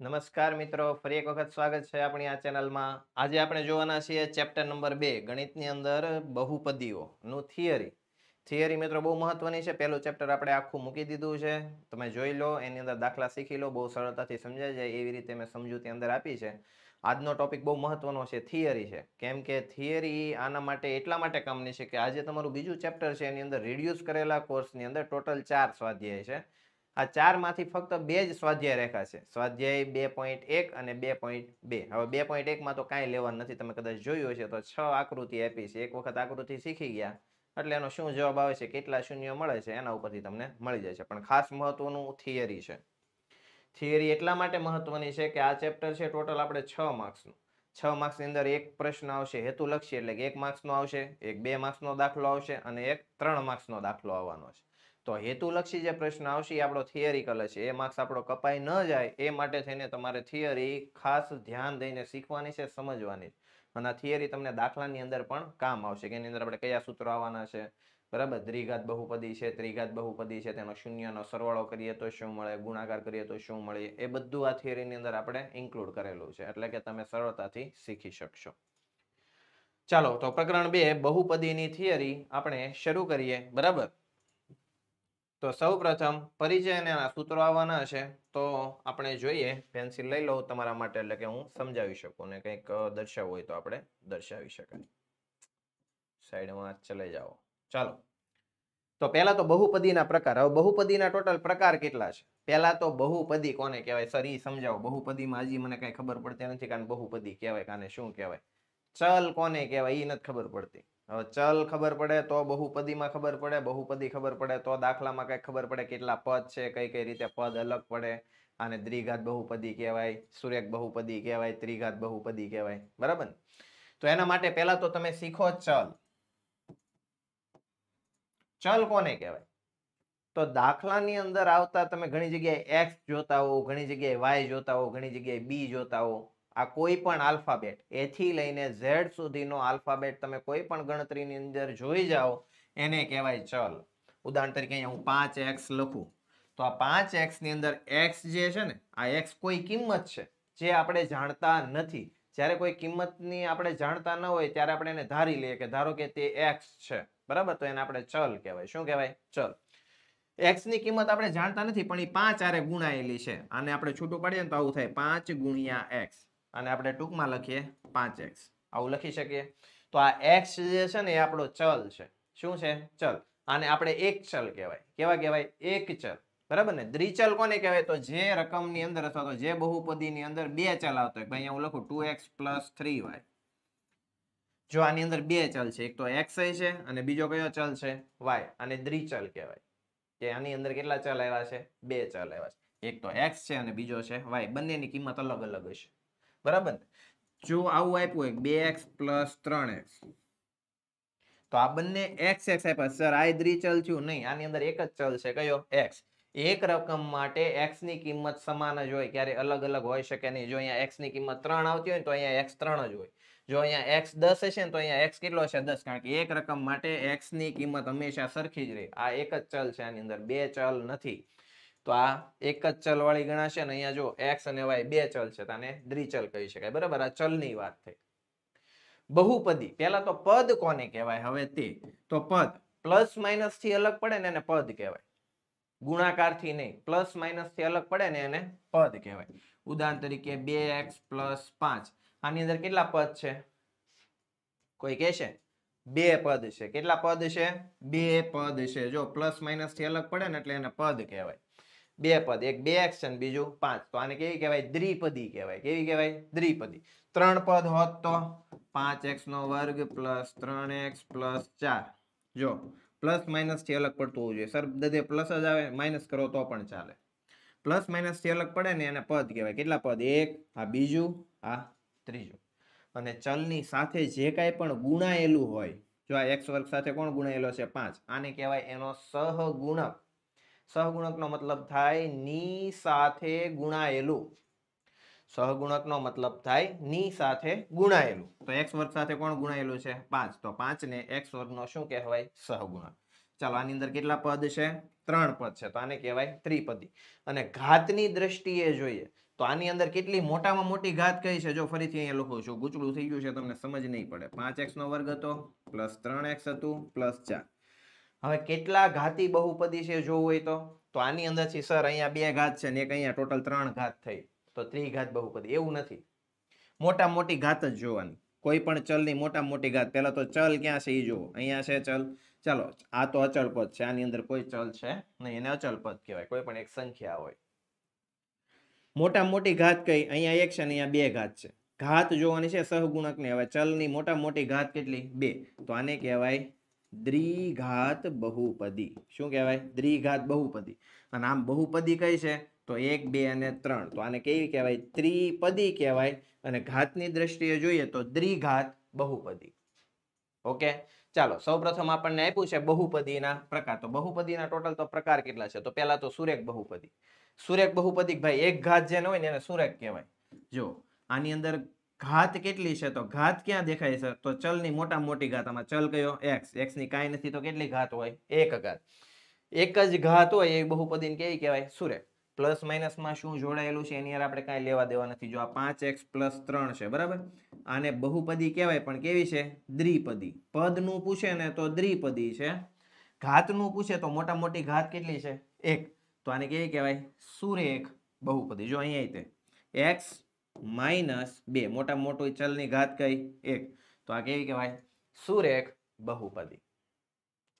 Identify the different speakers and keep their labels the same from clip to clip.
Speaker 1: નમસ્કાર મિત્રો, ફરી એક વખત સ્વાગત છે આપણી આ ચેનલમાં. આજે આપણે જોવાના છીએ ચેપ્ટર નંબર બે, ગણિતની અંદર બહુપદીઓનું થિયરી. થિયરી મિત્રો બહુ મહત્વની છે. પહેલું ચેપ્ટર આપણે આખું મૂકી દીધું છે. તમે જોઈ લો, એની અંદર દાખલા શીખી લો, બહુ સરળતાથી સમજાઈ જાય એવી રીતે મેં સમજૂતી અંદર આપી છે. આજનો ટોપિક બહુ મહત્વનો છે, થિયરી છે. કેમ કે થિયરી આના માટે એટલા માટે કામની છે કે આજે તમારું બીજું ચેપ્ટર છે, એની અંદર રિડ્યુસ કરેલા કોર્સની અંદર ટોટલ ચાર સ્વાધ્યાય છે. આ ચારમાંથી ફક્ત બે જ સ્વાધ્યાય રેખા છે. સ્વાધ્યાય બે પોઈન્ટ એક અને બે પોઈન્ટ બે. હવે બે પોઈન્ટ એકમાં તો કાંઈ લેવાનું નથી. તમે કદાચ જોયું હશે તો છ આકૃતિ આપી છે. એક વખત આકૃતિ શીખી ગયા. એટલે એનો શું જવાબ આવે છે? કેટલા શૂન્ય મળે છે? એના ઉપરથી તમને મળી જાય છે. પણ ખાસ મહત્વનું થિયરી છે. થિયરી એટલા માટે મહત્વની છે કે આ ચેપ્ટર છે ટોટલ આપણે છ માર્ક્સનું. છ માર્ક્સની અંદર એક પ્રશ્ન આવશે હેતુલક્ષી એટલે કે એક માર્ક્સનો આવશે, એક બે માર્ક્સનો દાખલો આવશે અને એક ત્રણ માર્ક્સનો દાખલો આવવાનો છે. તો હેતુલક્ષી જે પ્રશ્ન આવશે એ આપણો થિયરિકલ છે. એ માર્ક્સ આપણો કપાઈ ન જાય એ માટે થઈને તમારે થિયરી ખાસ ધ્યાન દઈને શીખવાની છે, સમજવાની અને થિયરી તમને દાખલાની અંદર પણ કામ આવશે કે એની અંદર આપણે કયા સૂત્રો આવવાના છે. બરાબર? દ્વિઘાત બહુપદી છે, ત્રિઘાત બહુપદી છે તેનો શૂન્યનો સરવાળો કરીએ તો શું મળે? ગુણાકાર કરીએ તો શું મળે? એ બધું આ થિયરીની અંદર આપણે ઇન્ક્લુડ કરેલું છે. એટલે કે તમે સરળતાથી શીખી શકશો. ચાલો, તો પ્રકરણ બે, બહુપદીની થિયરી આપણે શરૂ કરીએ. બરાબર? તો સૌ પ્રથમ પરિચય સૂત્રો આવવાના છે, તો આપણે જોઈએ, પેન્સિલ લઈ લઉં તમારા માટે, એટલે કે હું સમજાવી શકું ને કંઈક દર્શાવવું હોય તો આપણે દર્શાવી શકાય. સાઈડમાં ચલે જાઓ. ચાલો. તો પહેલા તો બહુપદીના પ્રકાર. હવે બહુપદીના ટોટલ પ્રકાર કેટલા છે? પહેલા તો બહુપદી કોને કહેવાય? સર, ઈ સમજાવો. બહુપદીમાં હજી મને કઈ ખબર પડતી નથી કારણ બહુપદી કહેવાય કાને શું કહેવાય? ચલ કોને કહેવાય? એ નથી ખબર પડતી. ચલ ખબર પડે તો બહુપદીમાં ખબર પડે, બહુપદી ખબર પડે તો દાખલામાં કઈ ખબર પડે કેટલા પદ છે, કઈ કઈ રીતે પદ અલગ પડે. આને દ્વિઘાત બહુપદી કહેવાય સુરેખ બહુપદી કહેવાય, ત્રિઘાત બહુપદી કહેવાય. બરાબર? તો એના માટે પહેલા તો તમે શીખો ચલ. ચલ કોને કહેવાય? તો દાખલાની અંદર આવતા તમે ઘણી જગ્યાએ એક્સ જોતા હો ઘણી જગ્યાએ વાય જોતા હો ઘણી જગ્યાએ બી જોતા હો આ કોઈ પણ આલ્ફાબેટ એથી લઈને ઝેડ સુધીનો આલ્ફાબેટ તમે કોઈ પણ ગણતરીની અંદર જોઈ જાઓ, એને કહેવાય ચલ. ઉદાહરણ તરીકે અહીંયા હું પાંચ એક્સ લખું. તો આ પાંચ એક્સની અંદર એક્સ જે છે ને, આ એક્સ કોઈ કિંમત છે, જે આપણે જાણતા નથી. જ્યારે કોઈ કિંમતની આપણે જાણતા ન હોય, ત્યારે આપણે એને ધારી લઈએ કે ધારો કે તે એક્સ છે. બરાબર? તો એને આપણે ચલ કહેવાય. શું કહેવાય? ચલ. એક્સની કિંમત આપણે જાણતા નથી, પણ એ પાંચ આરે ગુણાયેલી છે. આને આપણે છૂટું પાડીએ ને તો આવું થાય. પાંચ ગુણ્યા એક્સ. અને આપણે ટૂંકમાં લખીએ પાંચ એક્સ. આવું લખી શકીએ. તો આ એક્સ જે છે ને એ આપણો ચલ છે. શું છે? ચલ. આને આપણે એક ચલ કહેવાય. કેવા કહેવાય? એક ચલ. બરાબર ને? દ્વિચલ કોને કહેવાય? તો જે રકમની અંદર અથવા તો જે બહુપદીની અંદર બે ચલ આવતો હોય. અહીંયા હું લખું, two X plus three Y. જો આની અંદર બે ચલ છે. એક તો એક્સ છે અને બીજો કયો ચલ છે? વાય. અને દ્વિચલ કહેવાય. કે આની અંદર કેટલા ચલ આવ્યા છે? બે ચલ આવ્યા છે. એક તો એક્સ છે અને બીજો છે વાય. બંનેની કિંમત અલગ અલગ હશે. બરાબર જો આવું આપ્યું હોય, બે એક્સ પ્લસ ત્રણ એક્સ. તો આ બંને એક્સ એક્સ આપ્યા. સર, આ દ્વિચલ થયું નહીં. આની અંદર એક જ ચલ છે. કયો? એક્સ. એક રકમ માટે એક્સની કિંમત સમાન જ હોય. ક્યારે અલગ અલગ હોઈ શકે નહીં. જો અહીંયા એક્સની કિંમત ત્રણ આવતી હોય તો અહીંયા એક્સ ત્રણ જ હોય. જો અહીંયા એક્સ દસ હશે ને, તો અહીંયા એક્સ કેટલો છે દસ. કારણ કે એક રકમ માટે એક્સની કિંમત હંમેશા સરખી જ રહે. આ એક જ ચલ છે આની અંદર. બે ચલ નથી. તો આ એક જ ચલ વાળી ગણાશે ને અહીંયા જો એક્સ અને વાય બે ચલ છે તો આને દ્વિચલ કહી શકાય. બરાબર? આ ચલની વાત થઈ. બહુપદી. પહેલા તો પદ કોને કહેવાય? હવે તે. તો પદ પ્લસ માઇનસથી અલગ પડે ને એને પદ કહેવાય. ગુણાકારથી નહીં. પ્લસ માઇનસથી અલગ પડે ને એને પદ કહેવાય. ઉદાહરણ તરીકે બે એક્સ પ્લસ પાંચ. આની અંદર કેટલા પદ છે? કોઈ કહેશે? બે પદ છે. કેટલા પદ છે? બે પદ છે. જો પ્લસ માઇનસથી અલગ પડે ને એટલે એને પદ કહેવાય. બે પદ, એક બે એક્સ છે બીજું પાંચ. તો આને કેવી કહેવાય? દ્વિપદી કહેવાય. કેવી કહેવાય? દ્વિપદી. ત્રણ પદ હોત તો પાંચ એક્સ નો વર્ગ પ્લસ ત્રણ એક્સ પ્લસ ચાર. જો, પ્લસ માઇનસથી અલગ પડતું હોવું જોઈએ. સર, બધે પ્લસ જ આવે, માઇનસ કરો તો પણ ચાલે. પ્લસ માઇનસથી અલગ પડે ને એને પદ કહેવાય. કેટલા પદ? એક, આ બીજું, આ ત્રીજું. અને ચલની સાથે જે કાંઈ પણ ગુણાયેલું હોય, જો આ એક્સ વર્ગ સાથે કોણ ગુણાયેલો છે? પાંચ. આને કહેવાય એનો સહગુણક. સહગુણકનો મતલબ થાયની સાથે ગુણાયેલું. સહગુણકનો મતલબ થાયની સાથે ગુણાયેલું. તો એક્સ વર્ગ સાથે કોણ ગુણાયેલું છે? પાંચ. તો પાંચ ને એક્સ વર્ગનો શું કહેવાય? સહગુણક. ચાલો, આની અંદર કેટલા પદ છે? ત્રણ પદ છે. તો આને કહેવાય ત્રિપદી. અને ઘાતની દ્રષ્ટિએ જોઈએ, તો આની અંદર કેટલી મોટામાં મોટી ઘાત કઈ છે? જો ફરીથી અહીંયા લખું છું. ગુચડું થઈ ગયું છે, તમને સમજ નહીં પડે. પાંચ એક્સ નો વર્ગ હતો, પ્લસ ત્રણ એક્સ હતું, પ્લસ ચાર. હવે કેટલા ઘાતી બહુપદી છે જોવું હોય તો? તો આની અંદરથી સર, અહીંયા બે ઘાત છે ને એક અહીંયા ટોટલ ત્રણ ઘાત થઈ. તો ત્રિઘાત બહુપદી, એવું નથી. મોટા મોટી ઘાત જ જોવાની. કોઈ પણ ચલની મોટા મોટી ઘાત. પહેલા તો ચલ ક્યાં છે એ જુઓ. અહીંયા છે ચલ. ચાલો, આ તો અચળ પદ છે. આની અંદર કોઈ ચલ છે નહીં. એને અચળ પદ કહેવાય. કોઈ પણ એક સંખ્યા હોય. મોટા મોટી ઘાત કઈ? અહીંયા એક છે ને અહીંયા બે ઘાત છે. ઘાત જોવાની છે સહગુણક ને હવે ચલની મોટા મોટી ઘાત કેટલી? બે. તો આને કહેવાય દ્વિઘાત બહુપદી. શું કહેવાય? દ્વિઘાત બહુપદી. અને આમ બહુપદી કઈ છે? તો એક, બે અને ત્રણ. તો આને કેવી કહેવાય? ત્રિપદી કહેવાય. અને ઘાતની દ્રષ્ટિએ જોઈએ તો દ્વિઘાત બહુપદી. ઓકે? ચાલો, સૌપ્રથમ આપણને આપ્યું છે બહુપદીના પ્રકાર. તો બહુપદીના ટોટલ તો પ્રકાર કેટલા છે? તો પહેલા તો સુરેખ બહુપદી. સુરેખ બહુપદી ભાઈ એક ઘાત જેને હોય ને એને સુરેખ કહેવાય. જો, આની અંદર ઘાત કેટલી છે? તો ઘાત ક્યાં દેખાય છે? તો ચલની મોટા મોટી ઘાત. આમાં ચલ કયો? એક્સ એક્સની કાંઈ નથી તો કેટલી ઘાત હોય? એક ઘાત. એક જ ઘાત હોય એ બહુપદીને કેવી કહેવાય? સુરે પ્લસ માઇનસમાં શું જોડાયેલું છે? એની આપણે કાંઈ લેવા દેવા નથી. જો આ પાંચ એક્સ પ્લસ ત્રણ છે, બરાબર? આને બહુપદી કહેવાય, પણ કેવી છે? દ્વિપદી. પદનું પૂછે ને તો દ્વિપદી છે. ઘાતનું પૂછે તો મોટા મોટી ઘાત કેટલી છે? એક. તો આને કેવી કહેવાય? સુરેખ બહુપદી. જો અહીંયા તે એક્સ માઇનસ બે. મોટા મોટું ચલની ઘાત કઈ? એક. તો આ કેવી કહેવાય? સુરેખ બહુપદી.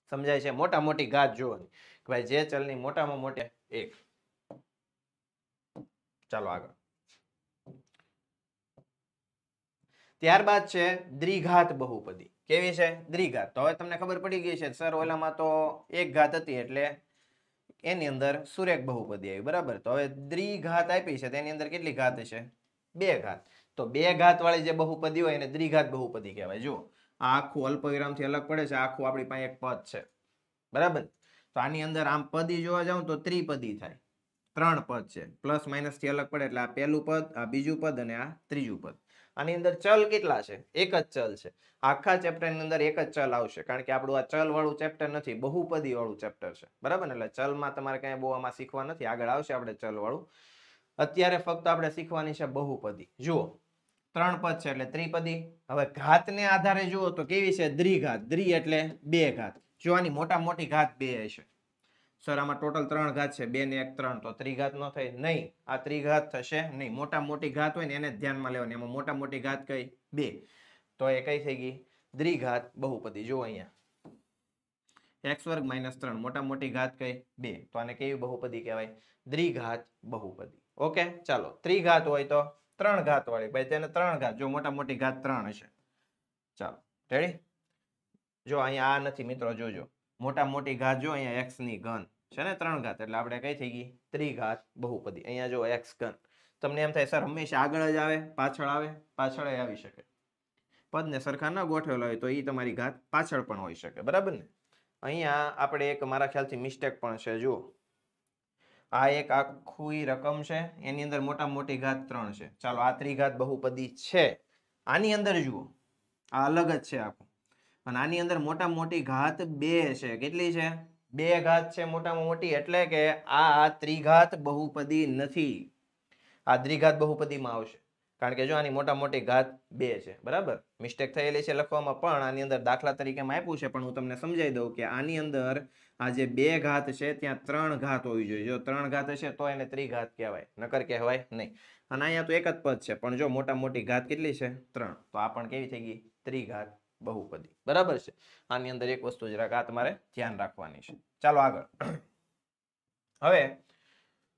Speaker 1: સમજાય છે? મોટા મોટી ઘાત જોવાની. કે ભાઈ જે ચલની મોટામાં મોટે એક. ચાલો આગળ. ત્યારબાદ છે દ્વિઘાત બહુપદી. કેવી છે? દ્વિઘાત. તો હવે તમને ખબર પડી ગઈ છે, સર, ઓલામાં તો એક ઘાત હતી એટલે એની અંદર સુરેખ બહુપદી આવી. બરાબર? તો હવે દ્વિઘાત આપી છે તેની અંદર કેટલી ઘાત છે બે ઘાત તો બે ઘાત વાળી જે બહુપદી હોય એને દ્વિઘાત બહુપદી કહેવાય. જુઓ, આ આખું અલ્પવિરામથી અલગ પડે છે, આખું આપણી પાસે એક પદ છે. બરાબર? તો આની અંદર આમ પદી જોવા જાઉં તો ત્રિપદી થાય. ત્રણ પદ છે. પ્લસ માઇનસથી અલગ પડે એટલે આ પહેલું પદ, આ બીજું પદ અને આ ત્રીજું પદ. આની અંદર ચલ કેટલા છે? એક જ ચલ છે. આખા ચેપ્ટરની અંદર એક જ ચલ આવશે, કારણ કે આપણું આ ચલ વાળું ચેપ્ટર નથી બહુપદી વાળું ચેપ્ટર છે. બરાબર એટલે ચલમાં તમારે કઈ બહુ આમાં શીખવા નથી. આગળ આવશે આપણે ચલ વાળું અત્યારે ફક્ત આપણે શીખવાની છે બહુપદી. જુઓ, ત્રણ પદ છે એટલે ત્રિપદી. હવે ઘાતને આધારે જુઓ તો કેવી છે? દ્વિઘાત. દ્વિ એટલે બે ઘાત. જોવાની મોટા મોટી ઘાત બે હશે. સર, આમાં ટોટલ ત્રણ ઘાત છે. બે ને એક ત્રણ. તો ત્રિઘાત ન થાય. નહીં. આ ત્રિઘાત થશે નહીં. મોટા મોટી ઘાત હોય ને એને ધ્યાનમાં લેવાની. એમાં મોટા મોટી ઘાત કઈ? બે. તો એ કઈ થઈ ગઈ? દ્વિઘાત બહુપદી. જુઓ અહીંયા. એક્સ વર્ગ માઇનસ ત્રણ. મોટા મોટી ઘાત કઈ? બે. તો આને કેવી બહુપદી કહેવાય? દ્વિઘાત બહુપદી. ઓકે, ચાલો. ત્રિઘાત હોય તો ત્રણ ઘાત વાળી. ભાઈ, તેને ત્રણ ઘાત. જો મોટા મોટી ઘાત ત્રણ હશે. ચાલો. રેડી જો અહીંયા આ નથી, મિત્રો, જોજો. મોટા મોટી ઘાત જો અહીંયા એક્સની ઘન છે ને, ત્રણ ઘાત. એટલે આપણે કઈ થઈ ગઈ? ત્રિઘાત બહુપદી. અહીંયા જો એક્સ ઘન. તમને એમ થાય, સર, હંમેશા આગળ જ આવે, પાછળ આવે? પાછળ આવી શકે. પદને સરખા ન ગોઠવેલા હોય તો એ તમારી ઘાત પાછળ પણ હોઈ શકે. બરાબર ને? અહીંયા આપણે એક, મારા ખ્યાલથી મિસ્ટેક પણ છે, જુઓ. આ એક આખી રકમ છે. એની અંદર મોટા મોટી ઘાત ત્રણ છે. ચાલો, આ ત્રિઘાત બહુપદી છે. આની અંદર જુઓ. આ અલગ જ છે આખું. અને આની અંદર મોટા મોટી ઘાત બે છે. કેટલી છે? બે ઘાત છે મોટામાં મોટી, એટલે કે આ ત્રિઘાત બહુપદી નથી. આ દ્વિઘાત બહુપદીમાં આવશે. કારણ કે જો આની મોટા મોટી ઘાત બે છે. બરાબર? મિસ્ટેક થયેલી છે લખવામાં, પણ આની અંદર દાખલા તરીકે આપ્યું છે. પણ હું તમને સમજાવી દઉં કે આની અંદર આ જે બે ઘાત છે, ત્યાં ત્રણ ઘાત હોવી જોઈએ. જો ત્રણ ઘાત હશે, તો એને ત્રિઘાત કહેવાય. નકર કહેવાય નહીં. અને અહીંયા તો એક જ પદ છે, પણ જો મોટા મોટી ઘાત કેટલી છે? ત્રણ. તો આ પણ કેવી થઈ ગઈ? ત્રિઘાત બહુપદી. બરાબર છે? આની અંદર એક વસ્તુ જરાક આ તમારે ધ્યાન રાખવાની છે. ચાલો આગળ. હવે,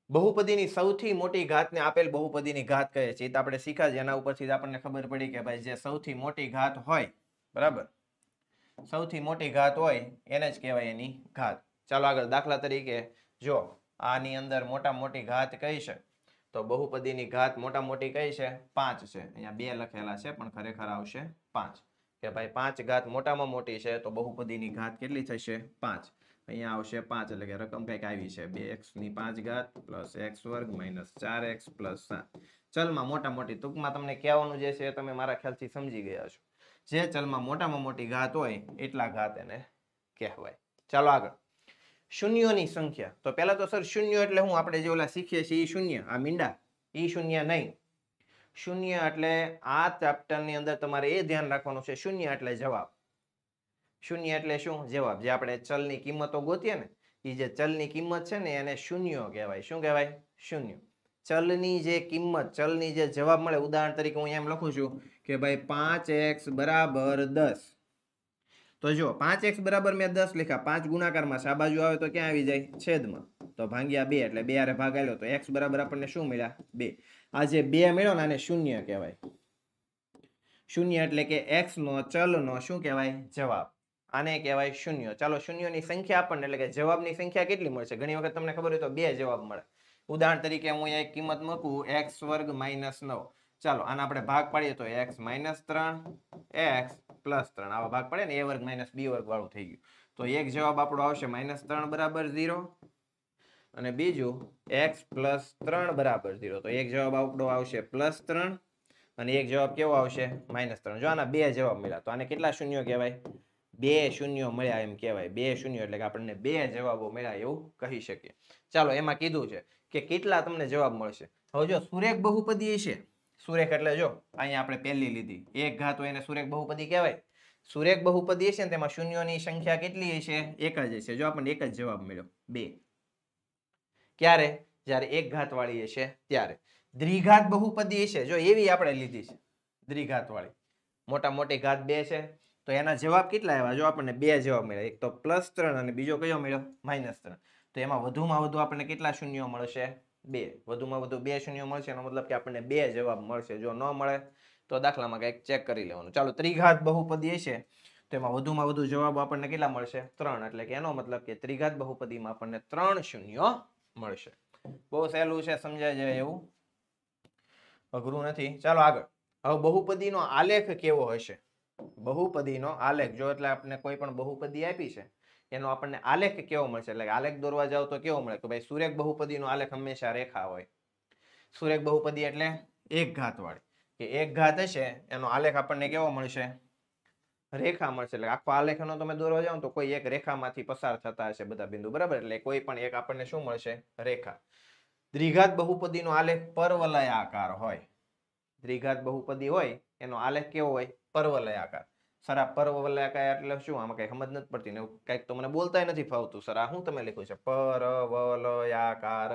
Speaker 1: બહુપદીની સૌથી મોટી ઘાતને આપેલ બહુપદીની ઘાત કહે છે. એ તો આપણે શીખ્યા છે એના ઉપરથી આપણને ખબર પડી કે ભાઈ, જે સૌથી મોટી ઘાત હોય, બરાબર? સૌથી મોટી ઘાત હોય એને જ કહેવાય એની ઘાત. ચાલો આગળ દાખલા તરીકે જો આની અંદર મોટા મોટી ઘાત કઈ છે? તો બહુપદીની ઘાત મોટા મોટી કઈ છે? પાંચ છે. અહીંયા બે લખેલા છે, પણ ખરેખર આવશે પાંચ. કે ભાઈ પાંચ ઘાત મોટામાં મોટી છે, તો બહુપદીની ઘાત કેટલી થશે? પાંચ. અહીંયા આવશે પાંચ, એટલે કે રકમ કંઈક આવી છે. બે ની પાંચ ઘાત પ્લસ એક્સ વર્ગ માઇનસ ચાર એક્સ પ્લસ સાત. ચલમાં મોટા મોટી ટૂંકમાં તમને કહેવાનું જે છે તમે મારા ખ્યાલથી સમજી ગયા છો જે ચલમાં મોટામાં મોટી ઘાત હોય, એટલા ઘાત એને કહેવાય. ચાલો આગળ. શૂન્યોની સંખ્યા. તો પહેલા તો સર શૂન્ય એટલે હું આપણે જે ઓલા શીખીએ છીએ એ શૂન્ય. આ મીંડા. ઈ શૂન્ય નહીં. શૂન્ય એટલે આ ચેપ્ટરની અંદર તમારે એ ધ્યાન રાખવાનું છે, શૂન્ય એટલે જવાબ. શૂન્ય એટલે શું? જવાબ. જે આપણે ચલની કિંમતો ગોતીએ ને એ જે ચલની કિંમત છે ને, એને શૂન્યો કહેવાય. શું કહેવાય? શૂન્ય. ચલની જે કિંમત, ચલની જે જવાબ મળે, ઉદાહરણ તરીકે હું એમ લખું છું કે ભાઈ પાંચ એક્સ બરાબર દસ. તો જો, પાંચ એક્સ બરાબર મેં દસ લખ્યા, પાંચ ગુણાકારમાં શાબાજુ આવે તો ક્યાં આવી જાય? છેદમાં. તો ભાંગ્યા બે, એટલે બે આરે ભાગ આવ્યો તો એક્સ બરાબર આપણને શું મળ્યા? બે. આ જે બે મળ્યો ને આને શૂન્ય કહેવાય. શૂન્ય એટલે કે એક્સ નો ચલનો શું કહેવાય? જવાબ. આને કહેવાય શૂન્ય. ચાલો, શૂન્યની સંખ્યા આપણને, એટલે કે જવાબની સંખ્યા કેટલી મળશે? ઘણી વખત તમને ખબર હોય તો બે જવાબ મળે. ઉદાહરણ તરીકે હું અહીંયા કિંમત મૂકું એક્સ વર્ગ માઇનસ નવ. ચાલો, આના આપણે ભાગ પાડીએ તો એક્સ માઇનસ ત્રણ એક્સ પ્લસ ત્રણ. આવા ભાગ પડે ને એ વર્ગ માઇનસ બી વર્ગ વાળું થઈ ગયું. તો એક જવાબ આપણો આવશે માઇનસ ત્રણ બરાબર ઝીરો અને બીજું એક્સ પ્લસ ત્રણ બરાબર ઝીરો. તો એક જવાબ આપણો આવશે પ્લસ ત્રણ અને એક જવાબ કેવો આવશે? માઇનસ ત્રણ. જો આના બે જવાબ મળ્યા, તો આને કેટલા શૂન્યો કહેવાય? બે શૂન્યો મળ્યા એમ કહેવાય. બે શૂન્યો એટલે કે આપણને બે જવાબો મળ્યા એવું કહી શકીએ. ચાલો, એમાં કીધું છે કે કેટલા તમને જવાબ મળશે? હવે જો સુરેખ બહુપદી છે. સુરેખ એટલે જો, અહીંયા આપણે પહેલી લીધી. એક ઘાત હોય એને સુરેખ બહુપદી કહેવાય. સુરેખ બહુપદી છે ને તેમાં શૂન્યોની સંખ્યા કેટલી હશે? એક જ હશે. જો આપણને એક જ જવાબ મળ્યો. બે. ક્યારે? જ્યારે એક ઘાત વાળી હશે ત્યારે. દ્વિઘાત બહુપદી છે જો એવી આપણે લીધી છે. દ્વિઘાત વાળી મોટા મોટી ઘાત બે છે. તો એના જવાબ કેટલા આવ્યા? જો આપણને બે જવાબ મળ્યા, એક તો પ્લસ ત્રણ અને બીજો કયો મળ્યો? માઇનસ ત્રણ. તો એમાં વધુમાં વધુ આપણને કેટલા શૂન્યો મળશે? બે. વધુમાં વધુ બે શૂન્યો મળશે, એનો મતલબ કે આપણને બે જવાબ મળશે જો ન મળે તો દાખલામાં કંઈક ચેક કરી લેવાનું. ચાલો, ત્રિઘાત બહુપદી છે તો એમાં વધુમાં વધુ જવાબ આપણને કેટલા મળશે? ત્રણ. એટલે કે એનો મતલબ કે ત્રિઘાત બહુપદીમાં આપણને ત્રણ શૂન્યો મળશે. બહુ સહેલું છે સમજાય જાય એવું? અઘરું નથી. ચાલો આગળ. હવે બહુપદીનો આલેખ કેવો હશે? બહુપદીનો આલેખ. જો એટલે આપણે કોઈ પણ બહુપદી આપી છે, એનો આપણને આલેખ કેવો મળશે? એટલે આલેખ દોરવા જાવ તો કેવો મળે? કે ભાઈ સુરેખ બહુપદીનો આલેખ હંમેશા રેખા હોય. સુરેખ બહુપદી એટલે એક ઘાત વાળી. કે એક ઘાત હશે, એનો આલેખ આપણને કેવો મળશે? રેખા મળશે. એટલે આખો આલેખ એનો તમે દોરવા જાવ તો કોઈ એક રેખામાંથી પસાર થતા હશે બધા બિંદુ. બરાબર? એટલે કોઈ પણ એક આપણને શું મળશે? રેખા. દ્વિઘાત બહુપદીનો આલેખ પરવલયાકાર હોય. દ્વિઘાત બહુપદી હોય, એનો આલેખ કેવો હોય? પરવલયાકાર. સર, આ પર્વલયાકાર એટલે શું? આમાં કઈ સમજ નથી પડતી ને કંઈક તો મને બોલતા નથી ફાવતું. સર, આ શું તમે લખ્યું છે? પરવલયાકાર.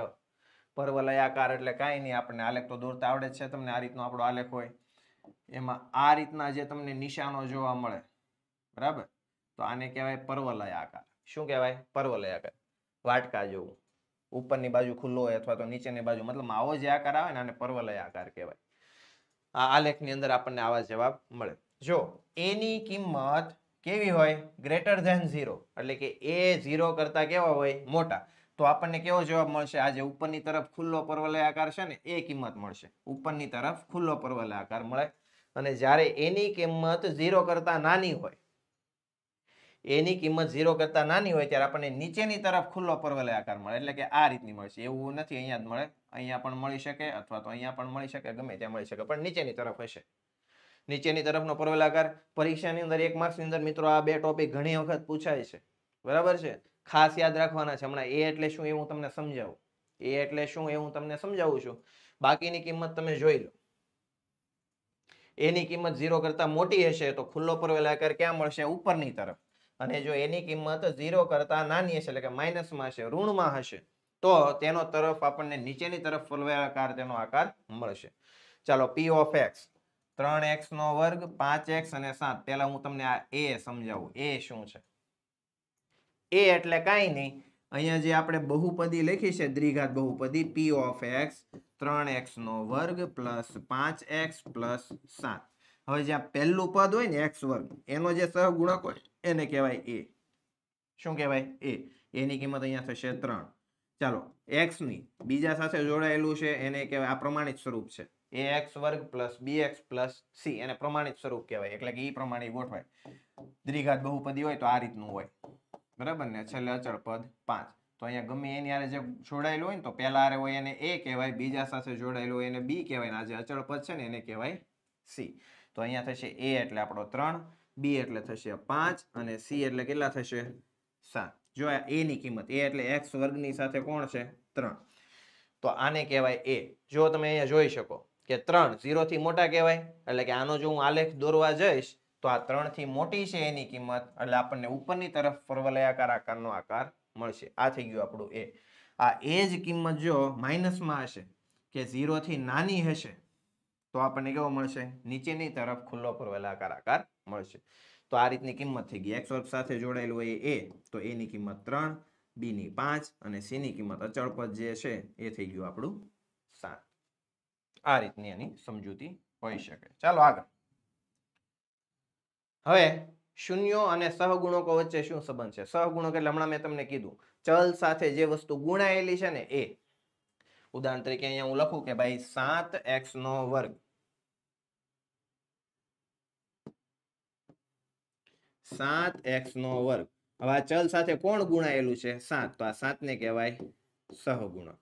Speaker 1: પર્વલયાકાર એટલે કાંઈ નહીં, આપણને આલેખ તો દોરતા આવડે છે તમને, આ રીતનો આપણો આલેખ હોય. એમાં આ રીતના જે તમને નિશાનો જોવા મળે, બરાબર? તો આને કહેવાય પર્વલયાકાર. શું કહેવાય? પર્વલયાકાર. વાટકા જેવું. ઉપરની બાજુ ખુલ્લો હોય અથવા તો નીચેની બાજુ, મતલબ આવો જે આકાર આવે ને આને પર્વલય આકાર કહેવાય. આ આલેખની અંદર આપણને આવા જવાબ મળે. જો એની કિંમત કેવી હોય? ગ્રેટર ધેન ઝીરો એટલે કે એ ઝીરો કરતા કેવા હોય? મોટા. તો આપણને કેવો જવાબ મળશે? આજે ઉપરની તરફ ખુલ્લો પરવલય આકાર છે ને, એ કિંમત મળશે. ઉપરની તરફ ખુલ્લો પરવલય આકાર મળે. અને જ્યારે એની કિંમત ઝીરો કરતા નાની હોય એની કિંમત ઝીરો કરતા નાની હોય, ત્યારે આપણને નીચેની તરફ ખુલ્લો પરવલય આકાર મળે. એટલે કે આ રીતની મળશે. એવું નથી, અહીંયા જ મળે. અહીંયા પણ મળી શકે અથવા તો અહીંયા પણ મળી શકે, ગમે ત્યાં મળી શકે, પણ નીચેની તરફ હશે. નીચેની તરફનો પરવેલાકાર પરીક્ષાની અંદર એક માર્ક્સની અંદર મિત્રો આ બે ટોપિક ઘણી વખત પૂછાય છે. બરાબર છે? ખાસ યાદ રાખવાના છે. હમણાં એ એટલે શું એવું તમને સમજાવું. એ એટલે શું એવું તમને સમજાવું છું. બાકીની કિંમત તમે જોઈ લો. એની કિંમત ઝીરો કરતા મોટી હશે તો ખુલ્લો પરવેલાકાર ક્યાં મળશે? ઉપરની તરફ. અને જો એની કિંમત ઝીરો કરતા નાની હશે એટલે કે માઇનસમાં હશે, ઋણમાં હશે, તો તેનો તરફ આપણને નીચેની તરફ પરવેલાકાર તેનો આકાર મળશે. ચાલો પી ઓફ એક્સ ત્રણ એક્સ નો વર્ગ, પાંચ એક્સ અને સાત. પેલા હું તમને આ એ સમજાવું. એ શું છે? એ એટલે કાંઈ નહીં. અહીંયા જે આપણે બહુપદી લખી છે, દ્વિઘાત બહુપદી પી ઓફ એક્સ ત્રણ એક્સ નો વર્ગ પ્લસ પાંચ એક્સ પ્લસ સાત. હવે જ્યાં પહેલું પદ હોય ને, એક્સ વર્ગ, એનો જે સહગુણક હોય, એને કહેવાય એ. શું કહેવાય? એ. એની કિંમત અહીંયા થશે ત્રણ. ચાલો એક્સની બીજા સાથે જોડાયેલું છે, એને કહેવાય આ પ્રમાણિત સ્વરૂપ છે. એ એક્સ વર્ગ plus B X plus C એને પ્રમાણિત સ્વરૂપ કહેવાય. એટલે કે એ પ્રમાણે ગોઠવાય. દ્વિઘાત બહુપદી હોય તો આ રીતનું હોય. બરાબર ને? છેલ્લે અચળ પદ પાંચ. તો અહીંયા ગમે એની હારે જે જોડાયેલું હોય ને તો પહેલા આરે હોય એને એ કહેવાય, બીજા સાથે જોડાયેલું હોય એને બી કહેવાય ને આ જે અચળ પદ છે ને એને કહેવાય સી. તો અહીંયા થશે એ એટલે આપણો ત્રણ, બી એટલે થશે પાંચ અને સી એટલે કેટલા થશે સાત. જો આ એની કિંમત, એ એટલે એક્સ વર્ગની સાથે કોણ છે? ત્રણ. તો આને કહેવાય એ. જો તમે અહીંયા જોઈ શકો કે ત્રણ ઝીરોથી મોટા કહેવાય. એટલે કે આનો જો હું આલેખ દોરવા જઈશ, તો આ ત્રણથી મોટી છે એની કિંમત. એટલે આપણને ઉપરની તરફ પરવલયાકાર આકારનો આકાર મળશે. આ થઈ ગયું આપણું એ આ એ જ કિંમત જો માઇનસમાં હશે કે ઝીરોથી નાની હશે, તો આપણને કેવો મળશે? નીચેની તરફ ખુલ્લો પરવલયાકાર આકાર મળશે. તો આ રીતની કિંમત થઈ ગઈ. એક્સ વર્ગ સાથે જોડાયેલું હોય એ, તો એની કિંમત ત્રણ બીની પાંચ અને સીની કિંમત અચળ પદ જે છે, એ થઈ ગયું આપણું સાત. આ રીતની એની સમજૂતી હોઈ શકે. ચાલો આગળ. હવે શૂન્યો અને સહગુણકો વચ્ચે શું સંબંધ છે? સહગુણક એટલે હમણાં મેં તમને કીધું. ચલ સાથે જે વસ્તુ ગુણાયેલી છે ને એ. ઉદાહરણ તરીકે અહીંયા હું લખું કે ભાઈ સાત એક્સ નો વર્ગ. સાત એક્સ નો વર્ગ. હવે આ ચલ સાથે કોણ ગુણાયેલું છે? સાત. તો આ સાત ને કહેવાય સહગુણક.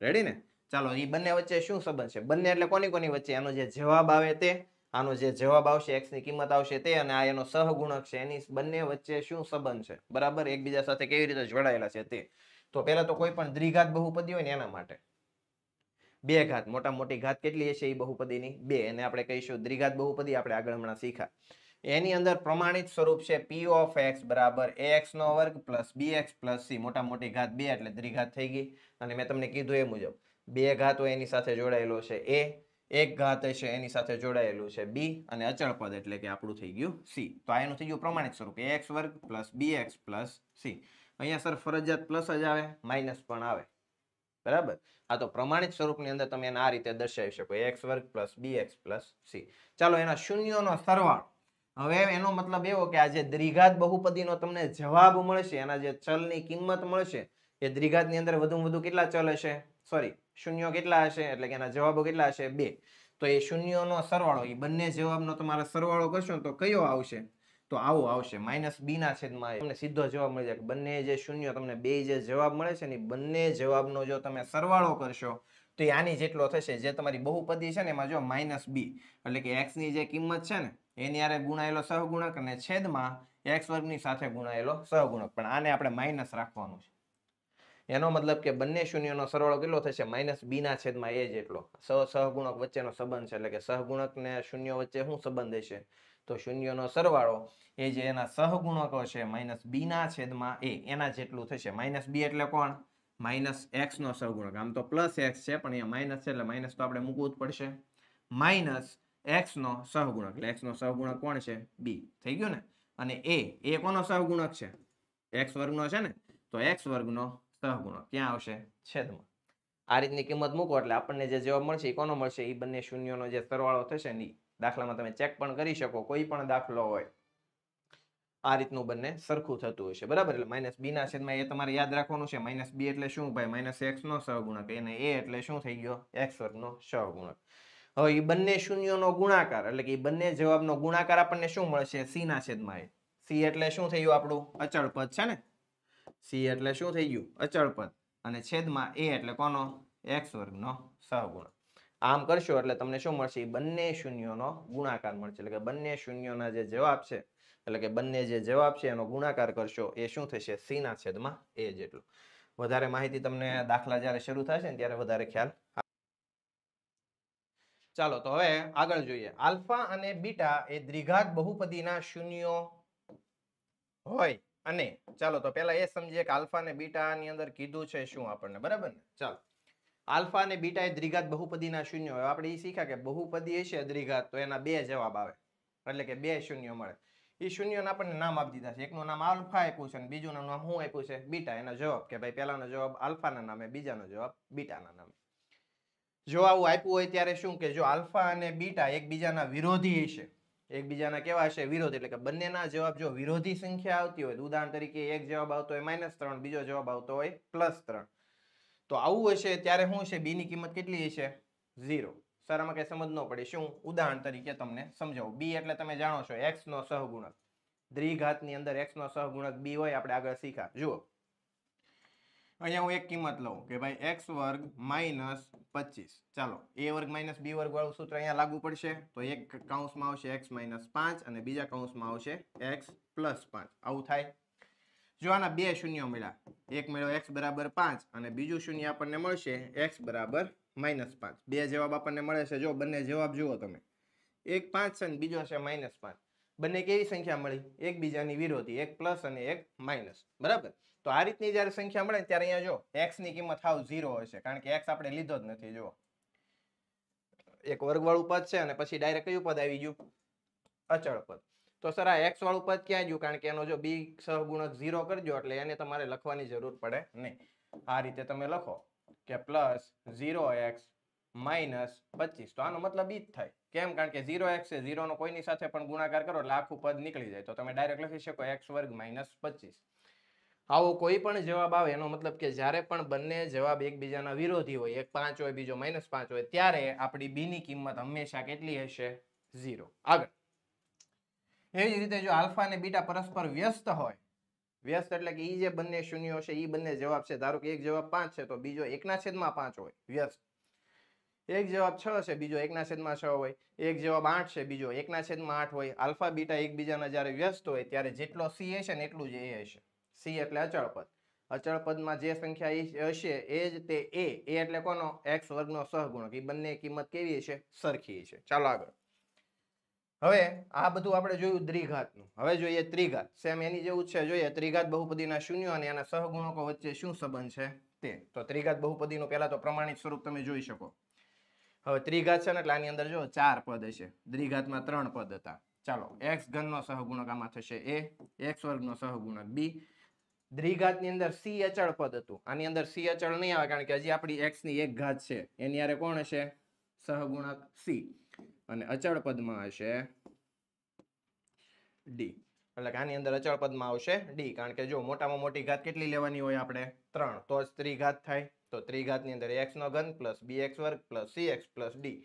Speaker 1: રેડી ને? ચાલો એ બંને વચ્ચે શું સંબંધ છે? બંને એટલે કોની કોની વચ્ચે? આનો જે જવાબ આવે તે, આનો જે જવાબ આવશે એક્સની કિંમત આવશે તે અને આ એનો સહગુણક છે. એની બંને વચ્ચે શું સંબંધ છે? બરાબર? એકબીજા સાથે કેવી રીતે જોડાયેલા છે તે? તો પહેલા તો કોઈ પણ દ્વિઘાત બહુપદી હોય ને એના માટે. બે ઘાત. મોટા મોટી ઘાત કેટલી હશે એ બહુપદીની? બે. એને આપણે કહીશું દ્વિઘાત બહુપદી. આપણે આગળ હમણાં શીખા એની અંદર પ્રમાણિત સ્વરૂપ છે પી ઓફ એક્સ બરાબર એ એક્સ નો વર્ગ plus B X plus C મોટા મોટી ઘાત બે એટલે દ્વિઘાત થઈ ગઈ. અને મેં તમને કીધું એ મુજબ. બે ઘાતો એની સાથે જોડાયેલો છે. એ એક ઘાત છે, એની સાથે જોડાયેલું છે. બી અને અચળ પદ એટલે કે આપણું થઈ ગયું સી. તો આ એનું થઈ ગયું પ્રમાણિક સ્વરૂપ. એક્સ વર્ગ plus B X plus C. અહીંયા સર ફરજિયાત પ્લસ જ આવે, માઇનસ પણ આવે. બરાબર? આ તો પ્રમાણિત સ્વરૂપની અંદર તમે એને આ રીતે દર્શાવી શકો. એક્સ વર્ગ plus B X plus C. ચાલો, એના શૂન્યોનો સરવાળો. હવે એનો મતલબ એવો કે આ જે દ્વિઘાત બહુપદીનો તમને જવાબ મળશે, એના જે ચલની કિંમત મળશે, એ દ્વિઘાતની અંદર વધુમાં વધુ કેટલા ચલ હશે? સોરી શૂન્યો કેટલા હશે? એટલે કે એના જવાબો કેટલા હશે? બે. તો એ શૂન્યોનો સરવાળો એ બંને જવાબનો તમારે સરવાળો કરશો તો કયો આવશે? તો આવો આવશે. માઇનસ બી ના છેદમાં તમને સીધો જવાબ મળી જાય. બંને જે શૂન્ય, તમને બે જે જવાબ મળે છે ને બંને જવાબનો જો તમે સરવાળો કરશો, તો આની જેટલો થશે. જે તમારી બહુપદી છે ને, એમાં જો માઇનસ બી. એટલે કે એક્સની જે કિંમત છે ને, એની આરે ગુણાયેલો સહગુણક અને છેદમાં એક્સ વર્ગની સાથે ગુણાયેલો સહગુણક. પણ આને આપણે માઇનસ રાખવાનું છે. એનો મતલબ કે બંને શૂન્યનો સરવાળો કેટલો થશે? માઇનસ બીના છેદમાં એ જેટલો સહ સહગુણક વચ્ચેનો સંબંધ છે, એટલે કે સહગુણક ને શૂન્ય વચ્ચે શું સંબંધ હશે? તો શૂન્યનો સરવાળો એ જે એના સહગુણકો છે, માઇનસ બીના છેદમાં એ, એના જેટલું થશે. માઇનસ બી એટલે કોણ? માઇનસ એક્સ નો સહગુણક. આમ તો પ્લસ એક્સ છે, પણ અહીંયા માઇનસ છે, એટલે માઇનસ તો આપણે મૂકવું જ પડશે. માઇનસ એક્સ નો સહગુણક. એટલે એક્સ નો સહગુણક કોણ છે? બી. થઈ ગયું ને? અને એ એ કોનો સહગુણક છે? એક્સ વર્ગનો છે ને? તો એક્સ વર્ગનો સહગુણક. ક્યાં આવશે? છેદમાં. આ રીતની કિંમત મૂકો એટલે આપણને જે જવાબ મળશે એ કોનો મળશે? એ બંને શૂન્યનો જે સરવાળો થશે ને દાખલામાં તમે ચેક પણ કરી શકો, કોઈ પણ દાખલો હોય. આ રીતનું બંને સરખું થતું હશે. બરાબર? એટલે માઇનસ બી ના છેદમાં એ તમારે યાદ રાખવાનું છે. માઇનસ બી એટલે શું ભાઈ? માઇનસ એક્સ નો સહગુણક. એને એ એટલે શું થઈ ગયો? એક્સ વર્ગનો સહગુણક. હવે એ બંને શૂન્યોનો ગુણાકાર એટલે કે એ બંને જવાબનો ગુણાકાર આપણને શું મળશે? સી ના છેદમાં એ સી એટલે શું થઈ ગયું આપણું? અચળ પદ છે ને? સી એટલે શું થઈ ગયું? અચળ પદ. અને છેદમાં એ એટલે કોનો? એક્સ વર્ગનો સહગુણ આમ કરશો એટલે તમને શું મળશે? બંને શૂન્યોનો ગુણાકાર મળશે. એટલે કે બંને શૂન્યોના જે જવાબ છે, એટલે કે બંને જે જવાબ છે એનો ગુણાકાર કરશો, એ શું થશે? સી ના છેદમાં એ જેટલું. વધારે માહિતી તમને દાખલા જ્યારે શરૂ થશે ને ત્યારે વધારે ખ્યાલ ચાલો, તો હવે આગળ જોઈએ. આલ્ફા અને બીટા એ દ્વિઘાત બહુપદીના શૂન્યો હોય. અને ચાલો તો પહેલા એ સમજીએ કે આલ્ફા અને બીટા ની અંદર કીધું છે શું આપણને, બરાબર ને? ચાલો. આલ્ફા અને બીટા એ દ્વિઘાત બહુપદીના શૂન્ય હોય. આપણે એ શીખ્યા કે બહુપદી હશે દ્વિઘાત, તો એના બે જવાબ આવે. એટલે કે બે શૂન્ય મળે. એ શૂન્યને આપણને નામ આપી દીધા છે. એકનું નામ આલ્ફા આપ્યું છે અને બીજું નામ શું આપ્યું છે? બીટા. એનો જવાબ કે ભાઈ પહેલાનો જવાબ આલ્ફાના નામે, બીજાનો જવાબ બીટાના નામે. જો આવું આપ્યું હોય ત્યારે શું કે જો આલ્ફા અને બીટા એકબીજાના વિરોધી હશે એકબીજાના કેવા હશે? વિરોધ. એટલે કે બંનેના જવાબ જો વિરોધી સંખ્યા આવતી હોય ઉદાહરણ તરીકે એક જવાબ આવતો હોય માઇનસ ત્રણ, બીજો જવાબ આવતો હોય પ્લસ ત્રણ. તો આવું હશે, ત્યારે શું છે બી ની કિંમત કેટલી હશે? ઝીરો સર આમાં કઈ સમજ ન પડી. શું? ઉદાહરણ તરીકે તમને સમજાવું. બી એટલે તમે જાણો છો એક્સ નો સહગુણક. દ્વિઘાતની અંદર એક્સ નો સહગુણક બી હોય, આપણે આગળ શીખા. જુઓ. અહીંયા હું એક કિંમત લઉં કે ભાઈ એક્સ વર્ગ માઇનસ પચીસ. ચાલો, એ વર્ગ માઇનસ બી વર્ગ વાળું સૂત્ર અહીંયા લાગુ પડશે. તો એક કાઉન્સમાં આવશે એક્સ માઇનસ પાંચ અને બીજા કાઉન્સમાં આવશે એક્સ પ્લસ પાંચ. આવું થાય. જો આના બે શૂન્ય મળ્યા, એક મેળો એક્સ બરાબર પાંચ અને બીજું શૂન્ય આપણને મળશે એક્સ બરાબર માઇનસ પાંચ. બે જવાબ આપણને મળે છે. જો બંને જવાબ જુઓ તમે. એક પાંચ છે અને બીજો છે માઇનસ પાંચ. બંને કેવી સંખ્યા મળી? એકબીજાની વિરોધી, એક પ્લસ અને એક માઇનસ. બરાબર? તો આ રીતની જ્યારે સંખ્યા મળે ત્યારે અહીંયા જો એક્સની કિંમત હાવ ઝીરો હશે કારણ કે એક્સ આપણે લીધો જ નથી જો એક વર્ગવાળું પદ છે અને પછી ડાયરેક્ટ કયું પદ આવી ગયું? અચળ પદ. તો સર આ એક્સ વાળું પદ ક્યાં ગયું? કારણ કે એનો જો બી સહગુણક ઝીરો કરજો, એટલે એને તમારે લખવાની જરૂર પડે નહીં. આ રીતે તમે લખો કે પ્લસ ઝીરો એક્સ માઇનસ પચીસ. તો આનો મતલબ ઈ જ થાય. કેમ? કારણ કે ઝીરો એક્સ છે, ઝીરોનો કોઈની સાથે પણ ગુણાકાર કરો એટલે પદ નીકળી જાય. તો તમે ડાયરેક્ટ લખી શકો એક્સ વર્ગ માઇનસ પચીસ. આવો કોઈ પણ જવાબ આવે, એનો મતલબ કે જ્યારે પણ બંને જવાબ એકબીજાના વિરોધી હોય, એક પાંચ હોય, બીજો માઇનસ પાંચ હોય, ત્યારે આપણી બી ની કિંમત હંમેશા કેટલી હશે? ઝીરો. આગળ. એવી જ રીતે જો આલ્ફા અને બીટા પરસ્પર વ્યસ્ત હોય, વ્યસ્ત એટલે કે ઈ જે બંને શૂન્યો છે એ બંને જવાબ છે. ધારો કે એક જવાબ પાંચ છે, તો બીજો એકના છેદમાં પાંચ હોય, વ્યસ્ત. એક જવાબ છ છે, બીજો એકના છેદમાં છ હોય. એક જવાબ આઠ છે, બીજો એકના છેદમાં આઠ હોય. આલ્ફા, બીટા એકબીજાના જ્યારે વ્યસ્ત હોય ત્યારે જેટલો સી હશે ને એટલું જ એ હશે. સી એટલે અચળ પદ. અચળ પદમાં જે સંખ્યા હશે એ જ તે એ. એ એટલે કોનો? એક્સ વર્ગનો સહગુણક. એ બંને કિંમત કેવી છે સરખી છે ચાલો આગળ. હવે આ બધું આપણે જોયું દ્વિઘાતનું. હવે જોઈએ ત્રિઘાત. સેમ એની જેવું છે. જોઈએ ત્રિઘાત બહુપદીના શૂન્યો અને એના સહગુણકો વચ્ચે શું સંબંધ છે? તે. તો ત્રિઘાત બહુપદીનું પહેલા તો પ્રમાણિત સ્વરૂપ તમે જોઈ શકો. હવે ત્રિઘાત છે ને એટલે આની અંદર જો ચાર પદ હશે. દ્વિઘાતમાં ત્રણ પદ હતા. ચાલો એક્સ ઘનનો સહગુણક આમાં થશે એ એક્સ વર્ગનો સહગુણક બી. દ્વિઘાતની અંદર સી અચળ પદ હતું. આની અંદર સી અચળ નહીં આવે કારણ કે હજી આપણી એક્સની એક ઘાત છે. એની યારે કોણ હશે? સહગુણક સી અને અચળ પદમાં હશે ડી એટલે કે આની અંદર અચળ પદમાં આવશે ડી કારણ કે જો મોટામાં મોટી ઘાત કેટલી લેવાની હોય આપણે? ત્રણ. તો જ ત્રિઘાત થાય. તો ત્રિઘાતની અંદર એક્સ નો ઘન પ્લસ બી એક્સ વર્ગ plus C X plus D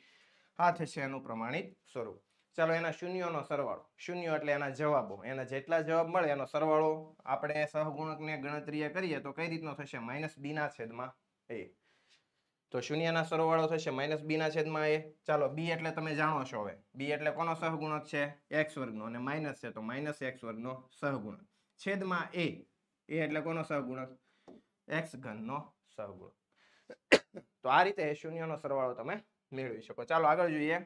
Speaker 1: આ થશે એનું પ્રમાણિત સ્વરૂપ. ચાલો એના શૂન્યોનો સરવાળો. શૂન્ય એટલે એના જવાબો. એના જેટલા જવાબ મળે એનો સરવાળો આપણે સહગુણકને ગણતરીએ કરીએ તો કઈ રીતનો થશે? માઇનસ બી ના છેદમાં એ તો શૂન્યના સરવાળો થશે માઇનસ બી ના છેદમાં એ ચાલો બી એટલે તમે જાણો છો હવે. બી એટલે કોનો સહગુણક છે? એક્સ વર્ગનો. અને માઇનસ છે તો માઇનસ એક્સ વર્ગનો સહગુણક. છેદમાં એ એ એટલે કોનો સહગુણક? એક્સ ઘનનો સહગુણક. તો આ રીતે શૂન્યનો સરવાળો તમે મેળવી શકો. ચાલો આગળ જોઈએ.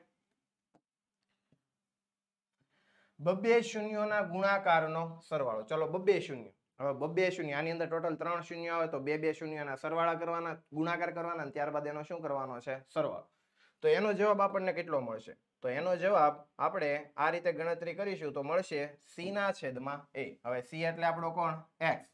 Speaker 1: બબ્બે શૂન્યોના ગુણાકારનો સરવાળો. ચલો બબ્બે શૂન્ય. હવે બબ્બે શૂન્ય. આની અંદર ટોટલ ત્રણ શૂન્ય આવે તો બે બે શૂન્યના સરવાળા કરવાના, ગુણાકાર કરવાના ત્યારબાદ એનો શું કરવાનો છે? સરવાળો. તો એનો જવાબ આપણને કેટલો મળશે? તો એનો જવાબ આપણે આ રીતે ગણતરી કરીશું તો મળશે સી ના છેદમાં એ હવે સી એટલે આપણો કોણ? એક્સ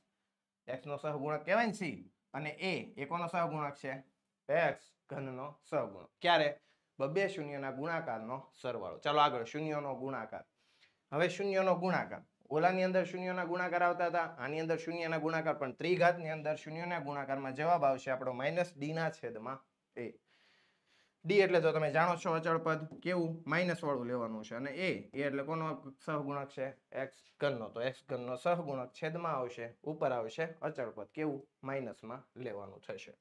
Speaker 1: એક્સ નો સહગુણક કહેવાય ને સી અને એ એ કોનો સહગુણક છે? એક્સ ઘનનો સહગુણક. ક્યારે? બબે શૂન્યના ગુણાકારનો સરવાળો. ચાલો આગળ, શૂન્યનો ગુણાકાર. હવે શૂન્યનો ગુણાકાર. ઓલાની અંદર શૂન્યના ગુણાકાર આવતા હતા, આની અંદર શૂન્યના ગુણાકાર, પણ ત્રિઘાતની અંદર શૂન્યના ગુણાકારમાં જવાબ આવશે આપણો માઇનસ ડીના છેદમાં એ. ડી એટલે તો તમે જાણો છો અચળ પદ. કેવું? માઇનસ વાળું લેવાનું છે. અને એ એ એટલે કોનો સહગુણક છે? એક્સ ઘનનો. તો એક્સ ઘનનો સહગુણક છેદમાં આવશે. ઉપર આવશે અચળ પદ. કેવું? માઇનસમાં લેવાનું થશે.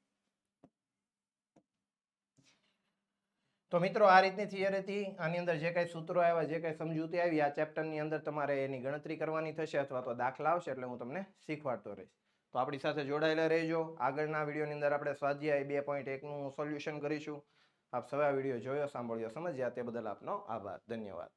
Speaker 1: તો મિત્રો, આ રીતની થિયરી હતી. આની અંદર જે કાંઈ સૂત્રો આવ્યા, જે કાંઈ સમજૂતી આવી, આ ચેપ્ટરની અંદર તમારે એની ગણતરી કરવાની થશે અથવા તો દાખલા આવશે એટલે હું તમને શીખવાડતો રહીશ. તો આપણી સાથે જોડાયેલા રહેજો. આગળના વિડીયોની અંદર આપણે સ્વાધ્યાય બે પોઈન્ટ એકનું સોલ્યુશન કરીશું. આપ સવા વીડિયો જોયો સાંભળ્યો સમજ્યા તે બદલ આપનો આભાર. ધન્યવાદ.